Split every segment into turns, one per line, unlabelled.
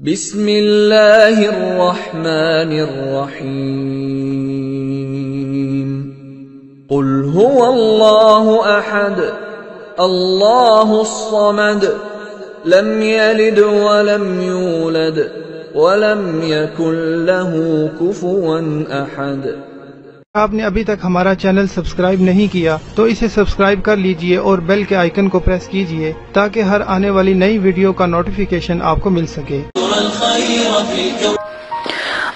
بسم اللہ الرحمن الرحیم قل هو اللہ احد اللہ الصمد لم يلد ولم يولد ولم يكن له كفوا احد
آپ نے ابھی تک ہمارا چینل سبسکرائب نہیں کیا تو اسے سبسکرائب کر لیجیے اور بیل کے آئیکن کو پریس کیجیے تاکہ ہر آنے والی نئی ویڈیو کا نوٹیفیکیشن آپ کو مل سکے۔
الخير في الكون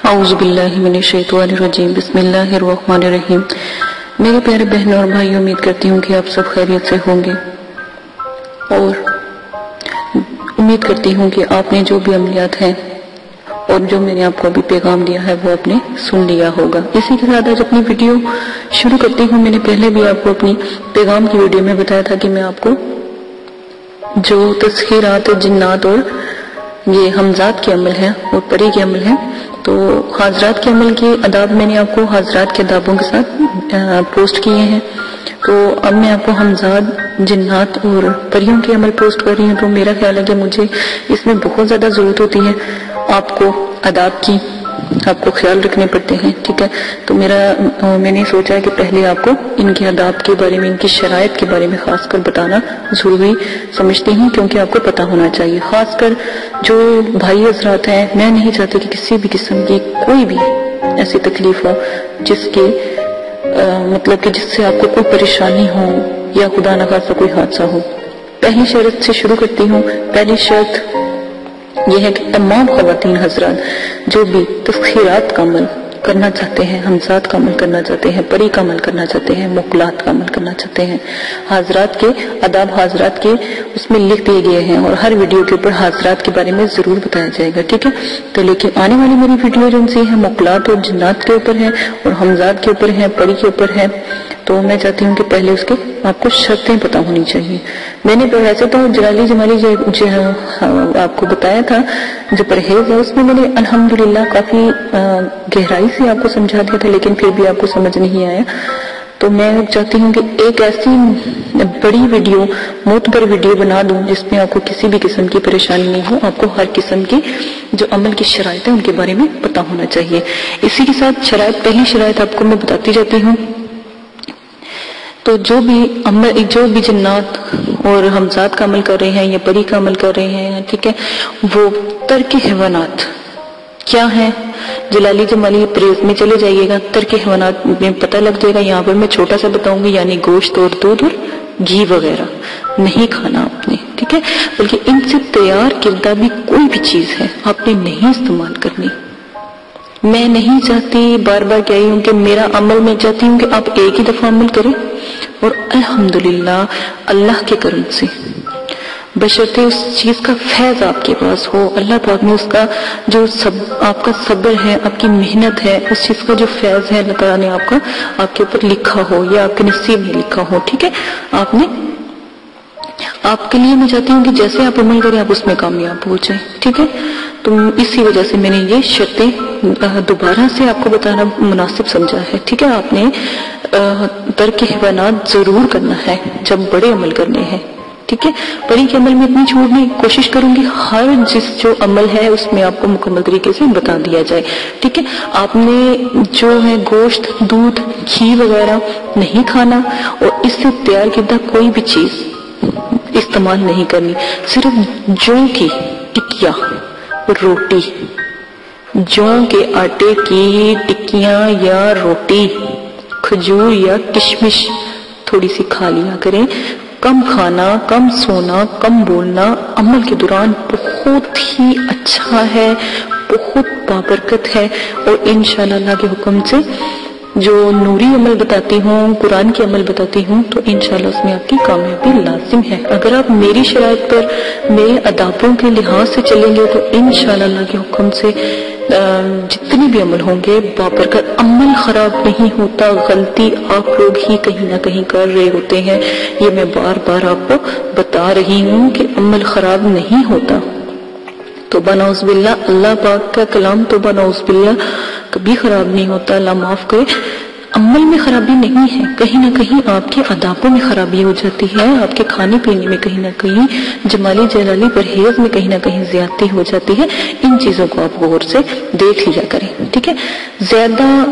اعوذ باللہ من الشیطان الرجیم، بسم اللہ الرحمن الرحیم۔ میرے پیارے بہنوں اور بھائی امید کرتی ہوں کہ آپ سب خیریت سے ہوں گے۔ اور امید کرتی ہوں کہ آپ نے جو بھی عملیات ہیں اور جو میں نے آپ کو ابھی پیغام دیا ہے، وہ آپ نے سن لیا ہوگا۔ اسی کے ساتھ آج اپنی ویڈیو شروع کرتی ہوں۔ میں نے پہلے بھی آپ کو اپنی پیغام کی ویڈیو میں بتایا تھا کہ میں آپ کو جو تسخیرات، جنات اور یہ حمزات کے عمل ہیں، اور پری کے عمل ہیں۔ تو حاضرات کے عمل کے اداب میں نے آپ کو حاضرات کے ادابوں کے ساتھ پوسٹ کیے ہیں۔ تو اب میں آپ کو حمزات جنات اور پریوں کے عمل پوسٹ کر رہی ہوں۔ تو میرا خیال ہے کہ مجھے اس میں بہت زیادہ ضرورت ہوتی ہے آپ کو اداب کی۔ آپ کو خیال رکھنے پڑتے ہیں، ٹھیک ہے؟ تو میرا، میں نے سوچا ہے کہ پہلے آپ کو ان کے اداب کے بارے میں، ان کی شرائط کے بارے میں خاص کر بتانا ضروری سمجھتی ہوں کیونکہ آپ کو پتا ہونا چاہیے۔ خاص کر جو بھائی حضرات ہیں، میں نہیں چاہتی کہ کسی بھی قسم کی کوئی بھی ایسی تکلیف ہو جس کی مطلب کہ جس سے آپ کو کوئی پریشانی ہو یا خدا نخواستہ کوئی حادثہ ہو۔ پہلی شرط سے شروع کرتی ہوں۔ پہلی شرط یہ ہے کہ تمام خواتین حضرات جو بھی تسخیرات کا عمل کرنا چاہتے ہیں حمزات کا عمل کرنا چاہتے ہیں، پری کا عمل کرنا چاہتے ہیں، مقلات کا عمل کرنا چاہتے ہیں۔ حاضرات کے اداب حاضرات کے اس میں لکھ دیے گئے ہیں اور ہر ویڈیو کے اوپر حاضرات کے بارے میں ضرور بتایا جائے گا، ٹھیک ہے؟ تو لیکن آنے والی میری ویڈیو جو ہے، مقلات اور جنات کے اوپر ہے اور حمزات کے اوپر ہے، پری کے اوپر ہے تو میں چاہتی ہوں کہ پہلے اس کے آپ کو شرطیں پتا ہونی چاہیے۔ میں نے ویسے تو جلالی جی جمالی جو ہاں، آپ کو بتایا تھا، جو پرہیز ہے، اس میں میں نے الحمدللہ کافی گہرائی سے آپ کو سمجھا دیا تھا، لیکن پھر بھی آپ کو سمجھ نہیں آیا۔ تو میں چاہتی ہوں کہ ایک ایسی بڑی ویڈیو معتبر ویڈیو بنا دوں، جس میں آپ کو کسی بھی قسم کی پریشانی نہیں ہو، آپ کو ہر قسم کی جو عمل کی شرائط ہیں، ان کے بارے میں پتا ہونا چاہیے۔ اسی کے ساتھ شرائط، پہلی شرائط آپ کو میں بتاتی جاتی ہوں۔ تو جو بھی عمل جو بھی جنات اور حمزات کا عمل کر رہے ہیں یا پری کا عمل کر رہے ہیں، ٹھیک ہے؟ وہ ترک حیوانات کیا ہیں؟ جلالی جی جمالی پریز میں چلے جائیے گا۔ ترک حیوانات میں پتہ لگ جائے گا۔ یہاں پر میں چھوٹا سا بتاؤں گی یعنی گوشت اور دودھ اور گھی وغیرہ۔ نہیں کھانا آپ نے، ٹھیک ہے؟ بلکہ ان سے تیار کردہ بھی کوئی بھی چیز ہے، آپ نے نہیں استعمال کرنی۔ میں نہیں چاہتی، بار بار کہہ رہی ہوں کہ میرا عمل میں چاہتی ہوں کہ آپ ایک ہی دفعہ عمل کریں۔ اور الحمدللہ اللہ کے کرم سے۔ بشرطے اس چیز کا فیض آپ کے پاس ہو۔ اللہ پاک نے اس کا جو سب، آپ کا صبر ہے، آپ کی محنت ہے، اس چیز کا جو فیض ہے، اللہ تعالیٰ نے آپ کا آپ کے اوپر لکھا ہو یا آپ کے نصیب میں لکھا ہو، ٹھیک ہے؟ آپ نے آپ کے لیے میں چاہتی ہوں کہ جیسے آپ عمل کریں، آپ اس میں کامیاب ہو جائیں، ٹھیک ہے؟ تو اسی وجہ سے میں نے یہ شرطیں دوبارہ سے آپ کو بتانا مناسب سمجھا ہے، ٹھیک ہے؟ آپ نے ترک حیوانات ضرور کرنا ہے جب بڑے عمل کرنے ہیں، ٹھیک ہے؟ بڑی کے عمل میں اتنی چھوڑنے کی کوشش کروں گی ہر جس جو عمل ہے اس میں آپ کو مکمل طریقے سے بتا دیا جائے، ٹھیک ہے؟ آپ نے جو ہے گوشت، دودھ، گھی وغیرہ نہیں کھانا اور اس سے تیار کردہ کوئی بھی چیز استعمال نہیں کرنی، صرف جو کی ٹکیا روٹی۔ جو کے آٹے کی ٹکیاں یا روٹی، کھجور یا کشمش۔ تھوڑی سی کھا لیا کریں۔ کم کھانا، کم سونا، کم بولنا۔ عمل کے دوران بہت ہی اچھا ہے، بہت بابرکت ہے۔ اور انشاءاللہ اللہ کے حکم سے جو نوری عمل بتاتی ہوں، قرآن کی عمل بتاتی ہوں، تو انشاءاللہ اس میں آپ کی کامیابی لازم ہے۔ اگر آپ میری شرائط پر میرے ادابوں کے لحاظ سے چلیں گے، تو انشاءاللہ اللہ کے حکم سے جتنے بھی عمل ہوں گے بابر کر عمل خراب نہیں ہوتا، غلطی آپ لوگ ہی کہیں نہ کہیں کر رہے ہوتے ہیں۔ یہ میں بار بار آپ کو بتا رہی ہوں کہ عمل خراب نہیں ہوتا۔ تو بناؤز باللہ، اللہ پاک کا کلام تو بناؤز باللہ، کبھی خراب نہیں ہوتا، اللہ معاف کرے۔ عمل میں خرابی نہیں ہے، کہیں نہ کہیں آپ کے اداپوں میں خرابی ہو جاتی ہے، آپ کے کھانے پینے میں کہیں نہ کہیں جمالی جلالی پرہیز میں کہیں نہ کہیں زیادتی ہو جاتی ہے۔ ان چیزوں کو آپ غور سے دیکھ لیا کریں، ٹھیک ہے؟ زیادہ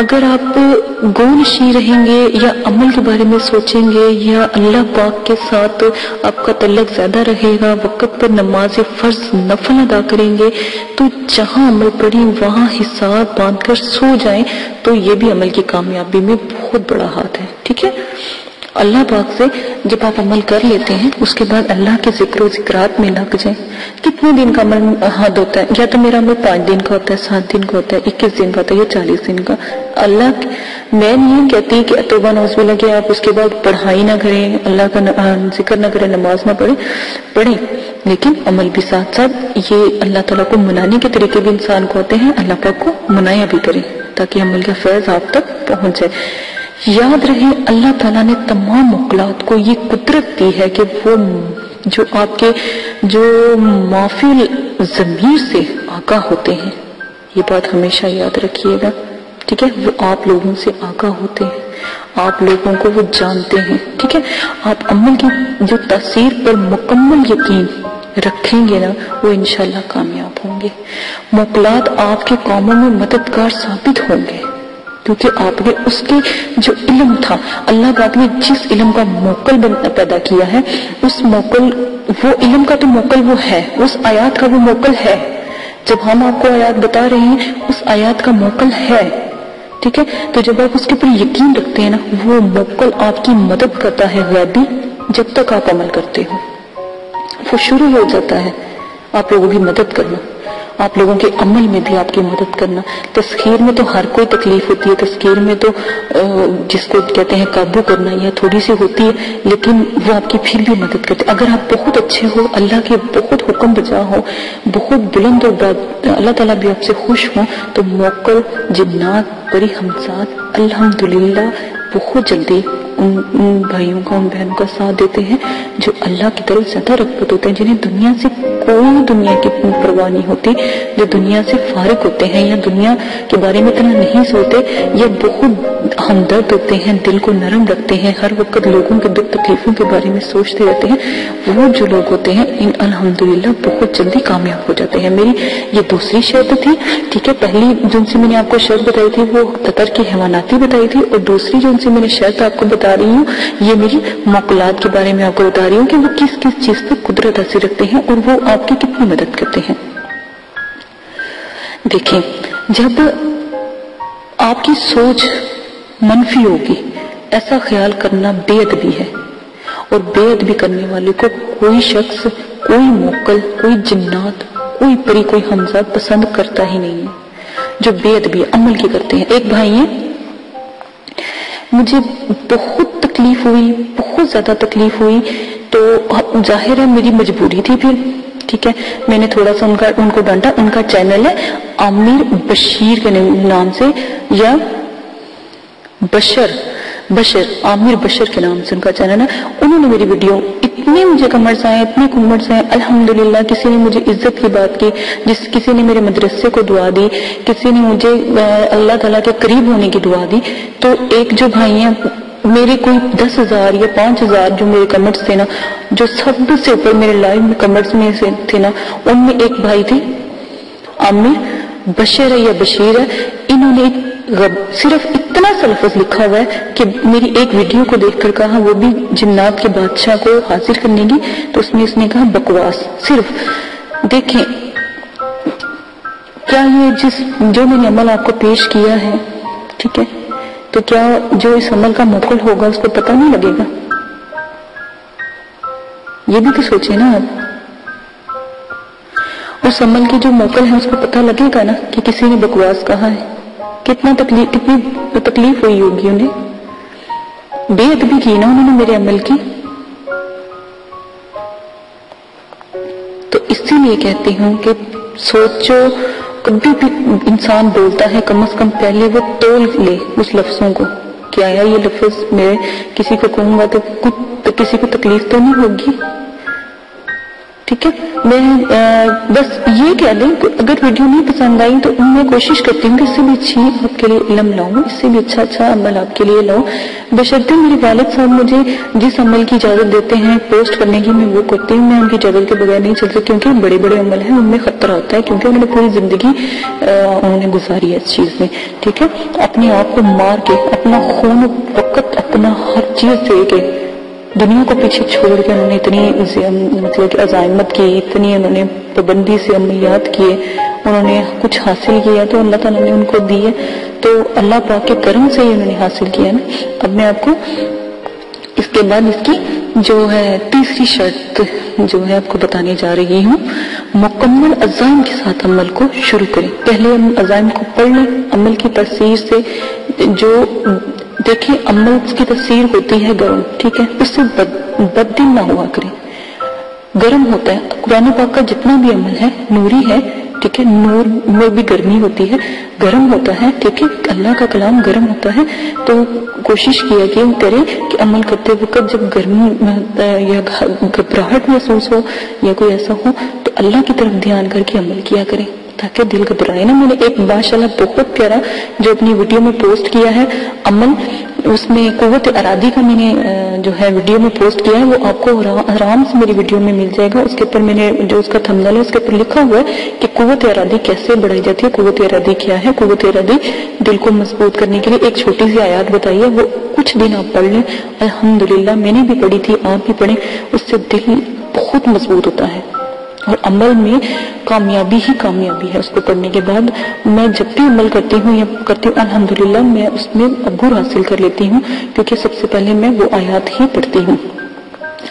اگر آپ گونشی رہیں گے یا عمل کے بارے میں سوچیں گے یا اللہ پاک کے ساتھ آپ کا تعلق زیادہ رہے گا، وقت پر نماز فرض نفل ادا کریں گے، تو جہاں عمل پڑیں وہاں حساب باندھ کر سو جائیں، تو یہ بھی عمل کی کامیابی میں بہت بڑا ہاتھ ہے، ٹھیک ہے؟ اللہ پاک سے جب آپ عمل کر لیتے ہیں، اس کے بعد اللہ کے ذکر و ذکرات میں لگ جائیں۔ کتنے دن کا عمل حد ہوتا ہے؟ یا تو میرا عمل پانچ دن کا ہوتا ہے، سات دن کا ہوتا ہے، اکیس دن کا ہوتا ہے یا چالیس دن کا۔ اللہ میں نہیں کہتی کہ اتوبہ نوز بھی لگے، آپ اس کے بعد پڑھائی نہ کریں، اللہ کا ذکر نہ کریں، نماز نہ پڑھیں۔ پڑھیں۔ لیکن عمل بھی ساتھ ساتھ، یہ اللہ تعالیٰ کو منانے کے طریقے بھی انسان کو ہوتے ہیں، اللہ پاک کو منایا بھی کریں، تاکہ عمل کا فیض آپ تک پہنچ جائے۔ یاد رہے، اللہ تعالیٰ نے تمام مقلات کو یہ قدرت دی ہے کہ وہ جو آپ کے جو معافی ضمیر سے آگاہ ہوتے ہیں، یہ بات ہمیشہ یاد رکھیے گا۔ ٹھیک ہے؟ وہ آپ لوگوں سے آگاہ ہوتے ہیں۔ آپ لوگوں کو وہ جانتے ہیں۔ ٹھیک ہے؟ آپ عمل کی جو تاثیر پر مکمل یقین رکھیں گے نا، وہ انشاءاللہ کامیاب ہوں گے۔ مقلات آپ کے کاموں میں مددگار ثابت ہوں گے۔ کیونکہ آپ نے اس کے جو علم تھا، اللہ پاک نے جس علم کا موکل پیدا کیا ہے، اس موکل وہ علم کا تو موکل وہ ہے، اس آیات کا وہ موکل ہے۔ جب ہم آپ کو آیات بتا رہے ہیں، اس آیات کا موکل ہے۔ ٹھیک ہے؟ تو جب آپ اس کے اوپر یقین رکھتے ہیں نا، وہ موکل آپ کی مدد کرتا ہے غیبی، جب تک آپ عمل کرتے ہو۔ وہ شروع ہو جاتا ہے۔ آپ لوگوں کی مدد کرنا۔ آپ لوگوں کے عمل میں بھی آپ کی مدد کرنا۔ تسخیر میں تو ہر کوئی تکلیف ہوتی ہے، تسخیر میں تو جس کو کہتے ہیں قابو کرنا یا تھوڑی سی ہوتی ہے، لیکن وہ آپ کی پھر بھی مدد کرتے۔ اگر آپ بہت اچھے ہو اللہ کے بہت حکم بجا ہو بہت بلند اور اللہ تعالیٰ بھی آپ سے خوش ہوں، تو موکل، جنات بڑی ہمسات، الحمدللہ، بہت جلدی ان بھائیوں کا ان بہنوں کا ساتھ دیتے ہیں، جو اللہ کی طرف زیادہ رغبت ہوتے ہیں، جنہیں دنیا سے کوئی دنیا کی پرواہ نہیں ہوتی، جو دنیا سے فارغ ہوتے ہیں یا دنیا کے بارے میں اتنا نہیں سوتے یا بہت ہمدرد ہوتے ہیں، دل کو نرم رکھتے ہیں، ہر وقت لوگوں کے دکھ تکلیفوں کے بارے میں سوچتے رہتے ہیں۔ وہ جو لوگ ہوتے ہیں، ان الحمدللہ بہت جلدی کامیاب ہو جاتے ہیں۔ میری یہ دوسری شرط تھی، ٹھیک ہے، پہلی جن سے میں نے آپ کو شرط بتائی تھی، وہ قطر کی حیواناتی بتائی تھی، اور دوسری جن سے میں نے شرط آپ کو بتا رہی ہوں، یہ میری موکلات کے بارے میں آپ کو بتا رہی ہوں کہ وہ کس کس چیز پر قدرت حاصل رکھتے ہیں اور وہ آپ کی کتنی مدد کرتے ہیں۔ دیکھیں، جب آپ کی سوچ منفی ہوگی، ایسا خیال کرنا بے ادبی ہے۔ اور بے ادبی کرنے والے کو کوئی شخص، کوئی موکل، کوئی جنات، کوئی پری، کوئی حمزہ پسند کرتا ہی نہیں ہے۔ جو بے ادبی عمل کی کرتے ہیں۔ ایک بھائی ہیں مجھے بہت تکلیف ہوئی، بہت زیادہ تکلیف ہوئی۔ تو ظاہر ہے میری مجبوری تھی پھر، ٹھیک ہے؟ میں نے تھوڑا سا ان کا، ان کو ڈانٹا۔ ان کا چینل ہے عامر بشیر کے نام سے، یا بشر۔ بشر، عامر بشر کے نام سے ان کا چینل ہے۔ انہوں نے میری ویڈیو اتنے مجھے کمرس آئے، اتنے کمرس آئے۔ الحمدللہ، کسی نے مجھے عزت کی بات کی، جس کسی نے میرے مدرسے کو دعا دی، کسی نے مجھے اللہ تعالیٰ کے قریب ہونے کی دعا دی۔ تو ایک جو بھائی ہیں، میرے کوئی دس ہزار یا پانچ ہزار جو میرے کمنٹس تھے نا، جو سب سے اوپر میرے لائیو میں کمنٹس میں سے تھے نا، ان میں ایک بھائی تھے۔ عامر بشیر ہے یا بشیر ہے، انہوں نے صرف اتنا سا لفظ لکھا ہوا ہے کہ میری ایک ویڈیو کو دیکھ کر کہا، وہ بھی جنات کے بادشاہ کو حاضر کرنے کی، تو اس میں اس نے کہا، بکواس۔ صرف دیکھیں، کیا یہ جس جو میں نے عمل آپ کو پیش کیا ہے، ٹھیک ہے؟ تو کیا جو اس عمل کا موکل ہوگا، اس کو پتہ نہیں لگے گا؟ یہ بھی تو سوچے نا آپ۔ اس عمل کی جو موکل ہے اس کو پتہ لگے گا نا کہ کسی نے بکواس کہا ہے۔ کتنا تکلیف کتنی تکلیف ہوئی ہوگی انہیں؟ بے ادبی کی نا انہوں نے میرے عمل کی۔ تو اسی لیے کہتی ہوں کہ سوچو، کبھی بھی انسان بولتا ہے، کم از کم پہلے وہ تول لے اس لفظوں کو۔ کہ آیا یہ لفظ؟ میں کسی کو کہوں گا تو کسی کو تکلیف تو نہیں ہوگی؟ ٹھیک ہے؟ میں بس یہ کہہ دیں کہ اگر ویڈیو نہیں پسند آئی تو میں کوشش کرتی ہوں کہ اس سے بھی اچھی آپ کے لیے علم لاؤں، اس سے بھی اچھا اچھا عمل آپ کے لیے لاؤں۔ بشرطے میرے والد صاحب مجھے جس عمل کی اجازت دیتے ہیں پوسٹ کرنے کی، میں وہ کرتی ہوں، میں ان کی اجازت کے بغیر نہیں چلتی کیونکہ بڑے بڑے عمل ہیں، ان میں خطرہ ہوتا ہے کیونکہ انہوں نے پوری زندگی انہوں نے گزاری ہے اس چیز میں۔ ٹھیک ہے؟ اپنے آپ کو مار کے، اپنا خون وقت اپنا ہر چیز دے کے دنیا کو پیچھے چھوڑ کے انہوں نے اتنی مطلب کہ عزائمت کی، اتنی انہوں نے پابندی سے عملیات کیے، انہوں نے کچھ حاصل کیا تو اللہ تعالیٰ نے ان کو دیے۔ تو اللہ پاک کے کرم سے ہی انہوں نے حاصل کیا نا۔ اب میں آپ کو اس کے بعد اس کی جو ہے تیسری شرط جو ہے آپ کو بتانے جا رہی ہوں، مکمل عزائم کے ساتھ عمل کو شروع کریں۔ پہلے ہم عزائم کو پڑھ لیں، عمل کی تفسیر سے جو دیکھیں عمل کی تفسیر ہوتی ہے گرم، ٹھیک ہے؟ اس سے بد دن نہ ہوا کریں۔ گرم ہوتا ہے، قرآن پاک کا جتنا بھی عمل ہے، نوری ہے، ٹھیک ہے؟ نور میں بھی گرمی ہوتی ہے۔ گرم ہوتا ہے، ٹھیک ہے؟ اللہ کا کلام گرم ہوتا ہے۔ تو کوشش کیا کہ کرے کہ عمل کرتے وقت جب گرمی یا گھبراہٹ محسوس ہو یا کوئی ایسا ہو، تو اللہ کی طرف دھیان کر کے عمل کیا کرے تاکہ دل گھبرائے نا میں نے ایک ماشاء اللہ بہت پیارا جو اپنی ویڈیو میں پوسٹ کیا ہے عمل اس میں قوت ارادی کا میں نے جو ہے ویڈیو میں پوسٹ کیا ہے، وہ آپ کو آرام سے میری ویڈیو میں مل جائے گا۔ اس کے اوپر میں نے جو اس کا تھمنل ہے، اس کے اوپر لکھا ہوا ہے کہ قوت ارادی کیسے بڑھائی جاتی ہے، قوت ارادی کیا ہے۔ قوت ارادی دل کو مضبوط کرنے کے لیے ایک چھوٹی سی آیات بتائیے وہ کچھ دن آپ پڑھ لیں۔ الحمدللہ، میں نے بھی پڑھی تھی، آپ بھی پڑھیں، اس سے دل بہت مضبوط ہوتا ہے۔ اور عمل میں کامیابی ہی کامیابی ہے۔ اس کو پڑھنے کے بعد میں جب بھی عمل کرتی ہوں یا کرتی ہوں، الحمدللہ میں اس میں عبور حاصل کر لیتی ہوں، کیونکہ سب سے پہلے میں وہ آیات ہی پڑھتی ہوں۔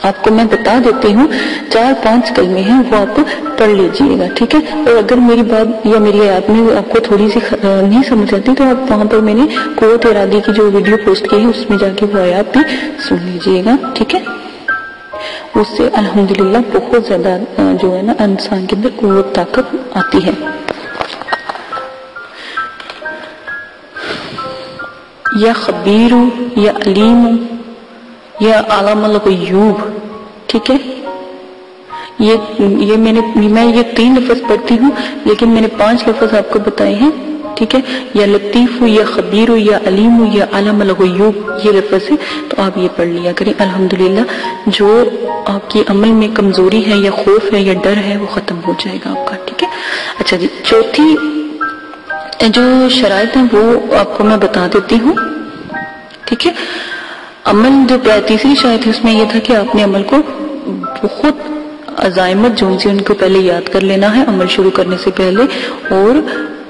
آپ کو میں بتا دیتی ہوں، چار پانچ کلمے ہیں، وہ آپ پڑھ لیجیے گا، ٹھیک ہے؟ اور اگر میری بات یا میری آیات میں آپ کو تھوڑی سی نہیں سمجھ آتی، تو آپ وہاں پر میں نے قوت ارادی کی جو ویڈیو پوسٹ کی ہے، اس میں جا کے وہ آیات بھی سن لیجیے گا، ٹھیک ہے؟ اس سے الحمدللہ بہت زیادہ جو ہے نا، انسان کے اندر قوت، طاقت آتی ہے۔ یا خبیر، یا علیم، یا عالم الغیوب، ٹھیک ہے؟ یہ یہ میں نے، میں یہ تین لفظ پڑھتی ہوں، لیکن میں نے پانچ لفظ آپ کو بتائے ہیں۔ ٹھیک ہے؟ یا لطیف ہو، یا خبیر ہو، یا علیم ہو، یا علم الغیوب، یہ لفظ ہے، تو آپ یہ پڑھ لیا کریں۔ الحمدللہ، جو آپ کی عمل میں کمزوری ہے، یا خوف ہے، یا ڈر ہے، وہ ختم ہو جائے گا آپ کا، ٹھیک ہے؟ اچھا جی چوتھی جو شرائط ہیں، وہ آپ کو میں بتا دیتی ہوں۔ ٹھیک ہے؟ عمل جو تیسری شرائط ہے، اس میں یہ تھا کہ آپ نے عمل کو بہت عزائمت جو ان سے ان کو پہلے یاد کر لینا ہے، عمل شروع کرنے سے پہلے، اور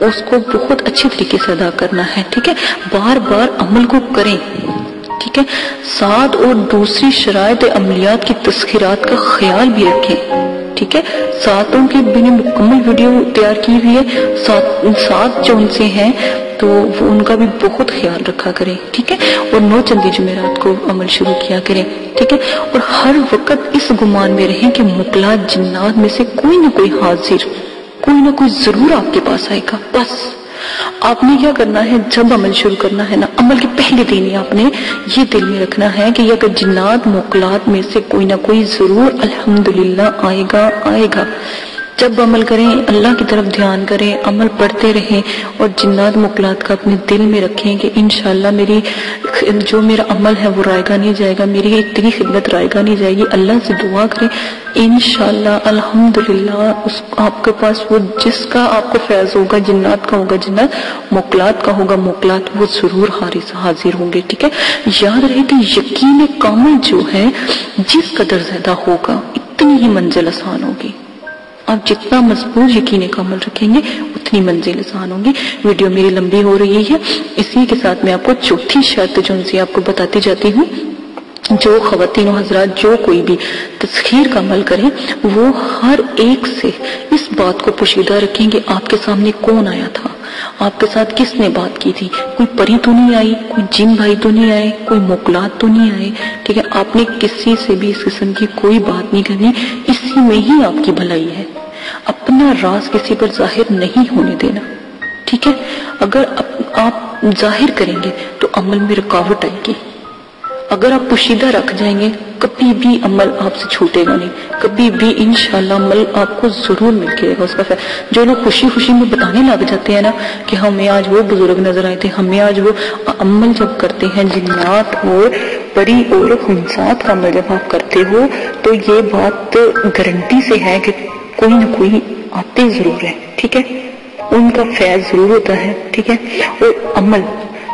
اس کو بہت اچھی طریقے سے ادا کرنا ہے، ٹھیک ہے؟ بار بار عمل کو کریں، ٹھیک ہے؟ ساتھ اور دوسری شرائط عملیات کی تسخیرات کا خیال بھی رکھیں، ٹھیک ہے؟ ساتوں کی بھی نے مکمل ویڈیو تیار کی ہوئی ہے، سات جو ان سے ہیں، تو وہ ان کا بھی بہت خیال رکھا کریں، ٹھیک ہے؟ اور نو چندی جمعرات کو عمل شروع کیا کریں، ٹھیک ہے؟ اور ہر وقت اس گمان میں رہیں کہ مقلات جنات میں سے کوئی نہ کوئی حاضر کوئی نہ کوئی ضرور آپ کے پاس آئے گا۔ بس، آپ نے کیا کرنا ہے؟ جب عمل شروع کرنا ہے نا، عمل کے پہلے دن ہی آپ نے یہ دل میں رکھنا ہے کہ اگر جنات، موکلات میں سے کوئی نہ کوئی ضرور الحمدللہ آئے گا آئے گا۔ جب عمل کریں، اللہ کی طرف دھیان کریں، عمل پڑھتے رہیں اور جنات مقلات کا اپنے دل میں رکھیں کہ انشاءاللہ میری جو میرا عمل ہے وہ رائے گا نہیں جائے گا، میری اتنی خدمت رائے گا نہیں جائے گی، اللہ سے دعا کریں۔ انشاءاللہ، الحمدللہ، اس آپ کے پاس وہ جس کا آپ کو فیض ہوگا، جنات کا ہوگا جنات مقلات کا ہوگا مقلات، وہ ضرور حاضر ہوں گے، ٹھیک ہے؟ یاد رہے کہ یقین کامل جو ہے، جس قدر زیادہ ہوگا، اتنی ہی منزل آسان ہوگی۔ آپ جتنا مضبوط یقین کا عمل رکھیں گے، اتنی منزل آسان ہوں گی۔ ویڈیو میری لمبی ہو رہی ہے۔ اسی کے ساتھ میں آپ کو چوتھی شرط جو ان سے آپ کو بتاتی جاتی ہوں، جو خواتین و حضرات، جو کوئی بھی تسخیر کا عمل کریں، وہ ہر ایک سے اس بات کو پوشیدہ رکھیں گے، آپ کے سامنے کون آیا تھا۔ آپ کے ساتھ کس نے بات کی تھی؟ کوئی پری تو نہیں آئی، کوئی جن بھائی تو نہیں آئے، کوئی مکلات تو نہیں آئے۔ ٹھیک ہے، آپ نے کسی سے بھی اس قسم کی کوئی بات نہیں کرنی، اسی میں ہی آپ کی بھلائی ہے۔ اپنا راز کسی پر ظاہر نہیں ہونے دینا۔ ٹھیک ہے، اگر آپ ظاہر کریں گے تو عمل میں رکاوٹ آئے گی۔ اگر آپ پوشیدہ رکھ جائیں گے، کبھی بھی عمل آپ سے چھوٹے گا نہیں۔ کبھی بھی انشاءاللہ عمل آپ کو ضرور مل کے گا اس کا فیصلہ جو لوگ خوشی خوشی میں بتانے لگ جاتے ہیں نا کہ ہمیں آج وہ بزرگ نظر آئے تھے، ہمیں آج وہ عمل جب کرتے ہیں، جنات اور پری اور خمسات کا عمل جب آپ کرتے ہو، تو یہ بات گارنٹی سے ہے کہ کوئی نہ کوئی آتے ضرور ہے ٹھیک ہے؟ ان کا فیض ضرور ہوتا ہے، ٹھیک ہے؟ اور عمل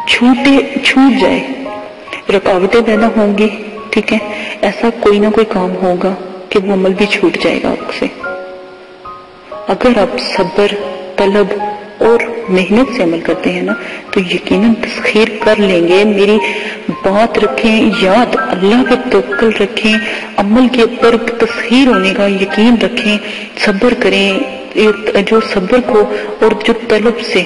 چھوٹے، چھوٹ جائے۔ رکاوٹیں پیدا ہوں گی، ٹھیک ہے؟ ایسا کوئی نہ کوئی کام ہوگا کہ وہ عمل بھی چھوٹ جائے گا آپ سے۔ اگر آپ صبر، طلب اور محنت سے عمل کرتے ہیں نا، تو یقیناً تسخیر کر لیں گے۔ میری بات رکھیں، یاد اللہ پہ توکل رکھیں۔ عمل کے اوپر تسخیر ہونے کا یقین رکھیں۔ صبر کریں جو صبر کو اور جو طلب سے۔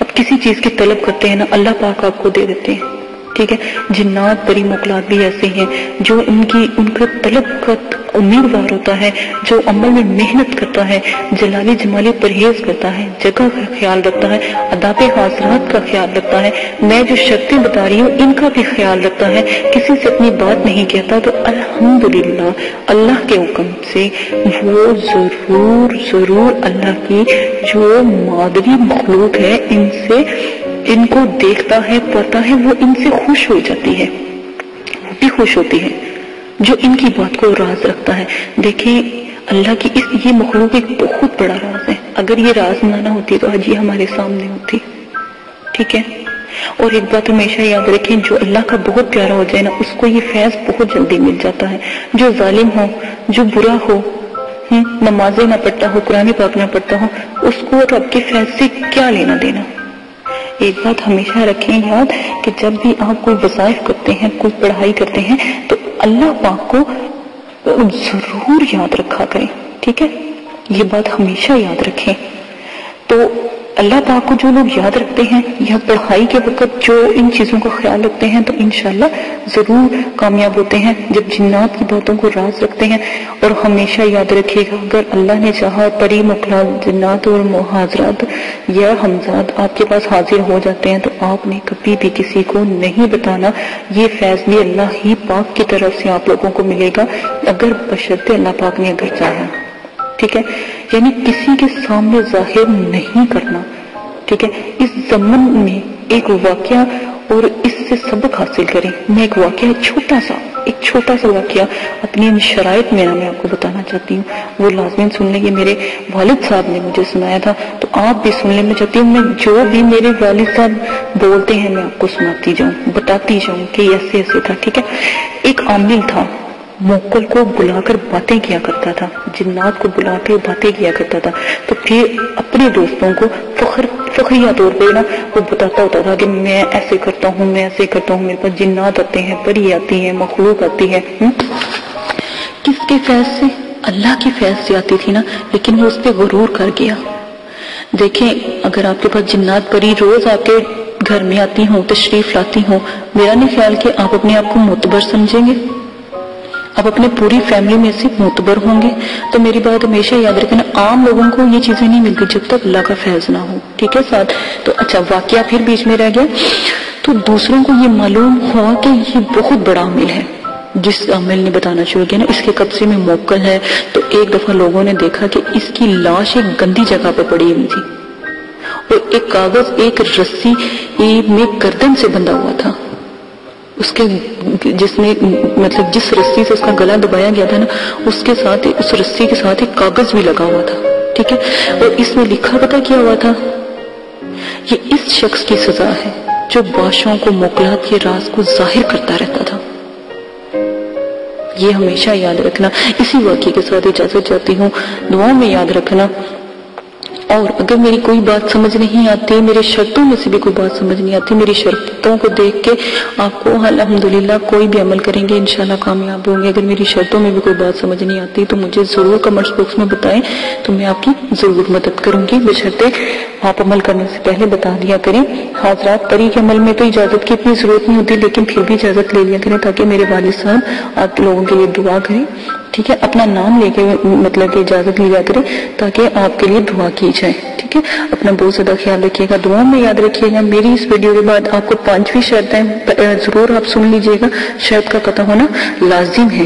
اب کسی چیز کی طلب کرتے ہیں نا، اللہ پاک آپ کو دے دیتے ہیں۔ ٹھیک ہے، جنات پری مقلات بھی ایسے ہیں جو ان کی، ان کا طلب کا امیدوار ہوتا ہے، جو عمل میں محنت کرتا ہے، جلالی جمالی پرہیز کرتا ہے، جگہ کا خیال رکھتا ہے اداب حاضرات کا خیال رکھتا ہے۔ میں جو شرطیں بتا رہی ہوں، ان کا بھی خیال رکھتا ہے۔ کسی سے اپنی بات نہیں کہتا تو الحمدللہ، اللہ کے حکم سے وہ ضرور ضرور اللہ کی جو مادری مخلوق ہے، ان سے ان کو دیکھتا ہے پتا ہے، وہ ان سے خوش ہو جاتی ہے۔ وہ بھی خوش ہوتی ہے جو ان کی بات کو راز رکھتا ہے۔ دیکھیں، اللہ کی اس یہ مخلوق ایک بہت بڑا راز ہے۔ اگر یہ راز نہ ہوتی تو آج یہ ہمارے سامنے ہوتی۔ ٹھیک ہے؟ اور ایک بات ہمیشہ یاد رکھیں، جو اللہ کا بہت پیارا ہو جائے نا، اس کو یہ فیض بہت جلدی مل جاتا ہے۔ جو ظالم ہو، جو برا ہو نمازیں نہ پڑھتا ہو، قرآن پاک نہ پڑھتا ہو، اس کو رب کے فیض سے کیا لینا دینا؟ ایک بات ہمیشہ رکھیں یاد کہ جب بھی آپ کوئی وظائف کرتے ہیں، کوئی پڑھائی کرتے ہیں، تو اللہ پاک کو ضرور یاد رکھا کریں، ٹھیک ہے؟ یہ بات ہمیشہ یاد رکھیں۔ تو اللہ پاک کو جو لوگ یاد رکھتے ہیں یا پڑھائی کے وقت جو ان چیزوں کا خیال رکھتے ہیں تو انشاءاللہ ضرور کامیاب ہوتے ہیں جب جنات کی باتوں کو راز رکھتے ہیں اور ہمیشہ یاد رکھے گا اگر اللہ نے چاہا پری مکلا جنات اور محاضرات یا حمزاد آپ کے پاس حاضر ہو جاتے ہیں تو آپ نے کبھی بھی کسی کو نہیں بتانا۔ یہ فیض بھی اللہ ہی پاک کی طرف سے آپ لوگوں کو ملے گا۔ اگر بشرط اللہ پاک نے اگر چاہا۔ ٹھیک ہے؟ یعنی کسی کے سامنے ظاہر نہیں کرنا، ٹھیک ہے؟ اس زمن میں ایک واقعہ اور اس سے سبق حاصل کریں۔ میں ایک واقعہ چھوٹا سا، ایک چھوٹا سا واقعہ اپنی ان شرائط میں میں آپ کو بتانا چاہتی ہوں۔ وہ لازمین سن لیں گے میرے والد صاحب نے مجھے سنایا تھا، تو آپ بھی سننے میں چاہتی ہوں میں جو بھی میرے والد صاحب بولتے ہیں میں آپ کو سناتی جاؤں، بتاتی جاؤں کہ ایسے ایسے تھا، ٹھیک ہے؟ ایک عامل تھا۔ موکل کو بلا کر باتیں کیا کرتا تھا، جنات کو بلا کے باتیں کیا کرتا تھا۔ تو پھر اپنے دوستوں کو فخر، فخریہ طور پہ نا وہ بتاتا ہوتا تھا کہ میں ایسے کرتا ہوں، میں ایسے کرتا ہوں، میرے پاس جنات آتے ہیں پری آتی ہیں، مخلوق آتی ہے کس کے فیض سے؟ اللہ کی فیض سے آتی تھی نا، لیکن وہ اس پہ غرور کر گیا۔ دیکھیں، اگر آپ کے پاس جنات پری روز آ کے گھر میں آتی ہوں، تشریف لاتی ہوں، میرا نہیں خیال کہ آپ اپنے آپ کو معتبر سمجھیں گے؟ اب اپنے پوری فیملی میں سے معتبر ہوں گے، تو میری بات ہمیشہ یاد رکھنا، عام لوگوں کو یہ چیزیں نہیں ملتی جب تک اللہ کا فیض نہ ہو، ٹھیک ہے ساتھ؟ تو اچھا واقعہ پھر بیچ میں رہ گیا۔ تو دوسروں کو یہ معلوم ہوا کہ یہ بہت بڑا عمل ہے۔ جس عمل نے بتانا شروع کیا نا، اس کے قبضے میں موکل ہے۔ تو ایک دفعہ لوگوں نے دیکھا کہ اس کی لاش ایک گندی جگہ پہ پڑی ہوئی تھی۔ اور ایک کاغذ، ایک رسی میں گردن سے بندھا ہوا تھا۔ اس کے جس میں مطلب جس رسی سے اس کا گلا دبایا گیا تھا نا، اس کے ساتھ اس رسی کے ساتھ ایک کاغذ بھی لگا ہوا تھا، ٹھیک ہے؟ اور اس میں لکھا پتا کیا ہوا تھا؟ یہ اس شخص کی سزا ہے جو بادشاہوں کو موکلات کے راز کو ظاہر کرتا رہتا تھا۔ یہ ہمیشہ یاد رکھنا، اسی واقعے کے ساتھ اجازت چاہتی ہوں، دعاؤں میں یاد رکھنا اور اگر میری کوئی بات سمجھ نہیں آتی، میرے شرطوں میں سے بھی کوئی بات سمجھ نہیں آتی، میری شرطوں کو دیکھ کے آپ کو الحمدللہ کوئی بھی عمل کریں گے، انشاءاللہ کامیاب ہوں گے۔ اگر میری شرطوں میں بھی کوئی بات سمجھ نہیں آتی، تو مجھے ضرور کمنٹس باکس میں بتائیں، تو میں آپ کی ضرور مدد کروں گی۔ بشرطے آپ عمل کرنے سے پہلے بتا دیا کریں۔ حاضرات پری کے عمل میں تو اجازت کی اتنی ضرورت نہیں ہوتی، لیکن پھر بھی اجازت لے لیا کریں تاکہ میرے والد صاحب آپ لوگوں کے لیے دعا کریں۔ ٹھیک ہے، اپنا نام لے کے مطلب کہ اجازت لیا کریں تاکہ آپ کے لیے دعا کی جائے، ٹھیک ہے؟ اپنا بہت زیادہ خیال رکھیے گا، دعاؤں میں یاد رکھیے گا۔ میری اس ویڈیو کے بعد آپ کو پانچویں شرطیں ضرور آپ سن لیجیے گا۔ شرط کا پتہ ہونا لازم ہے۔